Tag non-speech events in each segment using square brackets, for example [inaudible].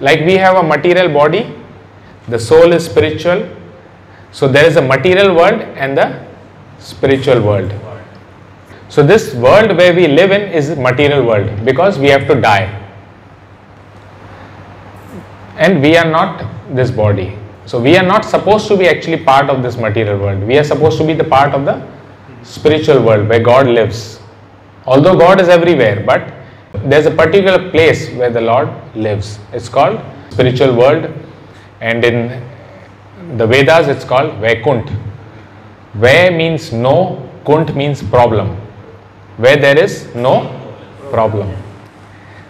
Like we have a material body, the soul is spiritual. So there is a material world and the spiritual world. So this world where we live in is material world because we have to die. And we are not this body. So we are not supposed to be actually part of this material world. We are supposed to be the part of the spiritual world where God lives. Although God is everywhere, but there's a particular place where the Lord lives. It's called spiritual world and in the Vedas it's called Vaikunt. Ve means no, Kunt means problem. Where there is no problem.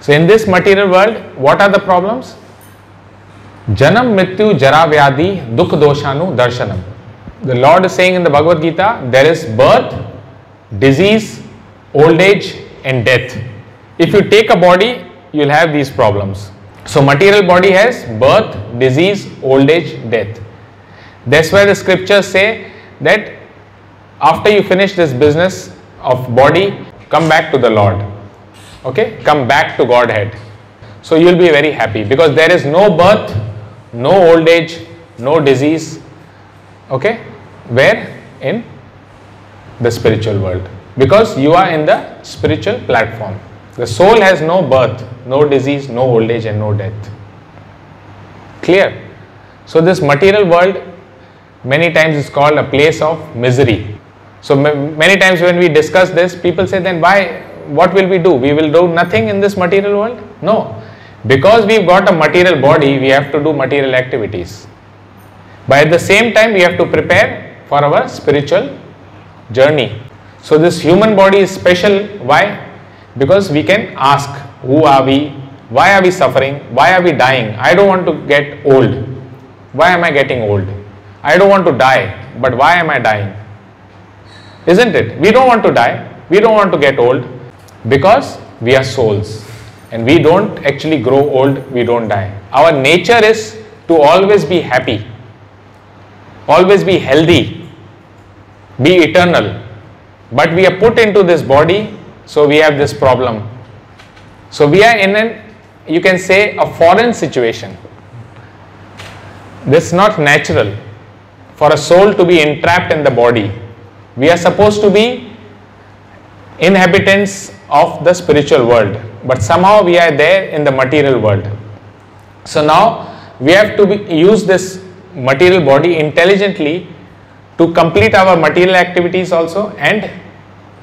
So in this material world, what are the problems? Janam Mrityu Jara Vyadi Dukh Doshanu Darshanam. The Lord is saying in the Bhagavad Gita, there is birth, disease, old age and death. If you take a body, you will have these problems. So material body has birth, disease, old age, death. That's why the scriptures say that after you finish this business of body, come back to the Lord. Okay, come back to Godhead. So you will be very happy because there is no birth, no old age, no disease. Okay, where? In the spiritual world because you are in the spiritual platform. The soul has no birth, no disease, no old age, and no death. Clear? So, this material world many times is called a place of misery. So, many times when we discuss this, people say, then why, what will we do? We will do nothing in this material world? No. Because we've got a material body, we have to do material activities. But at the same time, we have to prepare for our spiritual journey. So, this human body is special. Why? Because we can ask, who are we? Why are we suffering? Why are we dying? I don't want to get old. Why am I getting old? I don't want to die, but why am I dying? Isn't it? We don't want to die. We don't want to get old because we are souls and we don't actually grow old, we don't die. Our nature is to always be happy, always be healthy, be eternal. But we are put into this body, so we have this problem. So we are in an, you can say, a foreign situation. This is not natural for a soul to be entrapped in the body. We are supposed to be inhabitants of the spiritual world, but somehow we are there in the material world. So now we have to be, use this material body intelligently to complete our material activities also and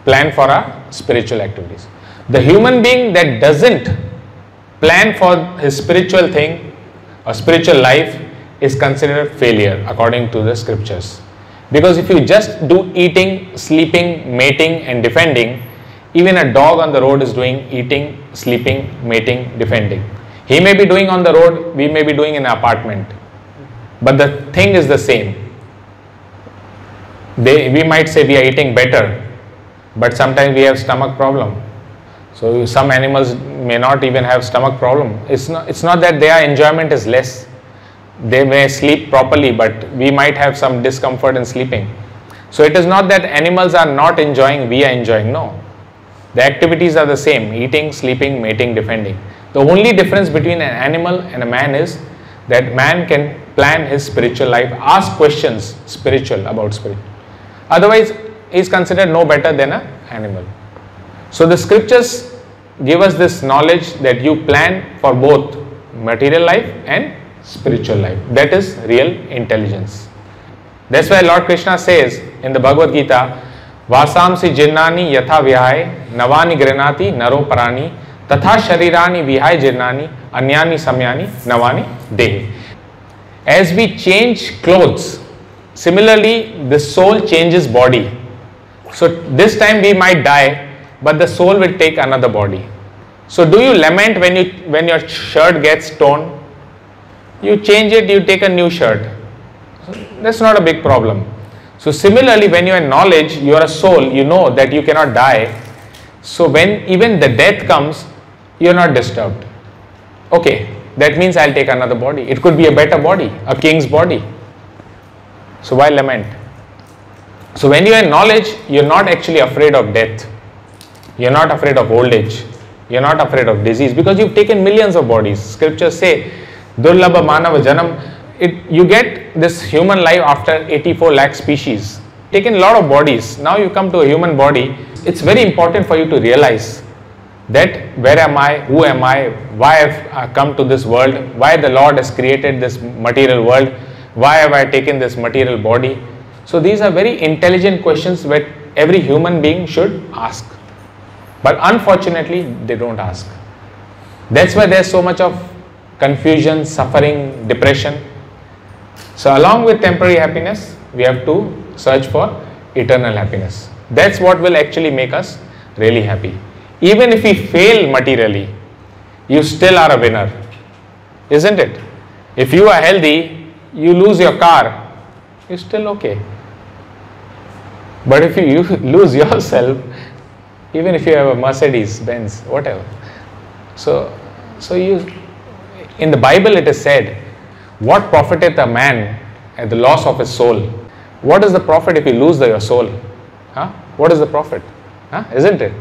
plan for our spiritual activities. The human being that doesn't plan for his spiritual thing or spiritual life is considered failure according to the scriptures. Because if you just do eating, sleeping, mating, and defending, even a dog on the road is doing eating, sleeping, mating, defending. He may be doing on the road, we may be doing in an apartment, but the thing is the same. They, we might say we are eating better, but sometimes we have stomach problem. So some animals may not even have stomach problem. It's not, it's not that their enjoyment is less. They may sleep properly but we might have some discomfort in sleeping. So it is not that animals are not enjoying we are enjoying. No. The activities are the same eating sleeping mating defending. The only difference between an animal and a man is that man can plan his spiritual life ask questions spiritual about spirit. Otherwise he is considered no better than an animal so the scriptures give us this knowledge that you plan for both material life and spiritual life. That is real intelligence. That's why Lord Krishna says in the Bhagavad Gita, Vasamsi jinnani yatha vihai navani grenati naro parani tatha sharirani vihai jinnani anyani samyani navani dehi. As we change clothes, similarly the soul changes body. So this time we might die, but the soul will take another body. So do you lament when you when your shirt gets torn? you change it, you take a new shirt. That's not a big problem. So similarly, when you are knowledge, you are a soul, you know that you cannot die. So when even the death comes, you are not disturbed. Okay, that means I'll take another body. It could be a better body, a king's body. So why lament? So when you have knowledge, you're not actually afraid of death. You're not afraid of old age. You're not afraid of disease because you've taken millions of bodies. Scriptures say Durlabha Manava Janam, it, you get this human life after 84 lakh species. Taken a lot of bodies. Now you come to a human body. It's very important for you to realize that where am I, who am I, why have I come to this world, why the Lord has created this material world, why have I taken this material body. So these are very intelligent questions that every human being should ask. But unfortunately, they don't ask. That's why there's so much of confusion, suffering, depression. So, along with temporary happiness, we have to search for eternal happiness. That's what will actually make us really happy. Even if we fail materially, you still are a winner, isn't it? If you are healthy, you lose your car, you're still okay. But if you, lose [laughs] yourself, even if you have a Mercedes, Benz, whatever. So, so you, in the Bible it is said, what profiteth a man at the loss of his soul? What is the profit if you lose the, your soul? Huh? What is the profit? Huh? Isn't it?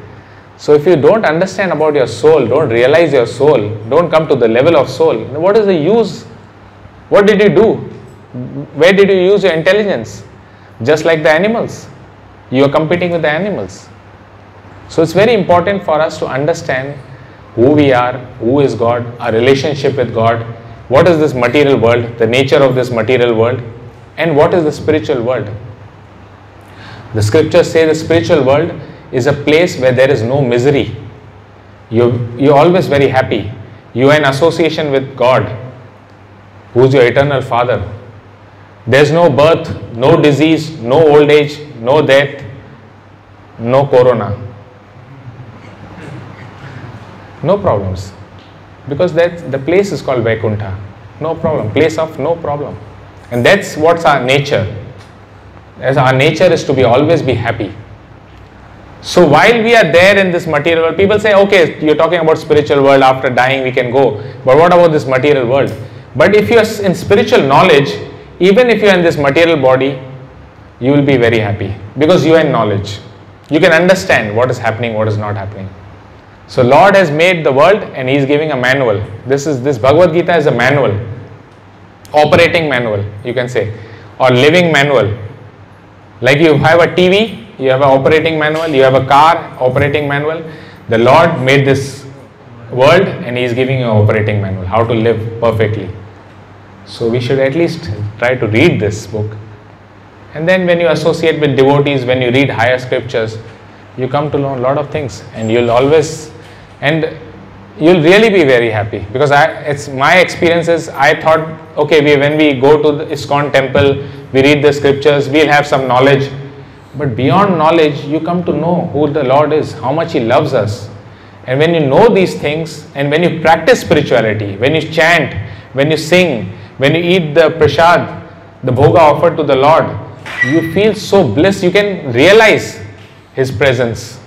So if you don't understand about your soul, don't realize your soul, don't come to the level of soul, what is the use? What did you do? Where did you use your intelligence? Just like the animals. You are competing with the animals. So it's very important for us to understand who we are, who is God, our relationship with God, what is this material world, the nature of this material world, and what is the spiritual world. The scriptures say the spiritual world is a place where there is no misery. You, you're always very happy. You are in association with God, who is your eternal Father. There's no birth, no disease, no old age, no death, no corona. No problems. Because that the place is called Vaikuntha. No problem. Place of no problem. And that's what's our nature. As our nature is to be always be happy. So while we are there in this material world people say okay you're talking about spiritual world. After dying we can go. But what about this material world? But if you are in spiritual knowledge even if you are in this material body you will be very happy because you are in knowledge you can understand what is happening what is not happening so Lord has made the world and He is giving a manual. This is this Bhagavad Gita is a manual, operating manual, you can say, or living manual. Like you have a TV, you have an operating manual, you have a car, operating manual. The Lord made this world and He is giving you an operating manual, how to live perfectly. So we should at least try to read this book. And then when you associate with devotees, when you read higher scriptures, you come to know a lot of things and you'll always and you'll really be very happy because I, it's my experiences. I thought, okay, we, when we go to the ISKCON temple, we read the scriptures, we'll have some knowledge. But beyond knowledge, you come to know who the Lord is, how much He loves us. And when you know these things, and when you practice spirituality, when you chant, when you sing, when you eat the prasad, the bhoga offered to the Lord, you feel so blessed. You can realize His presence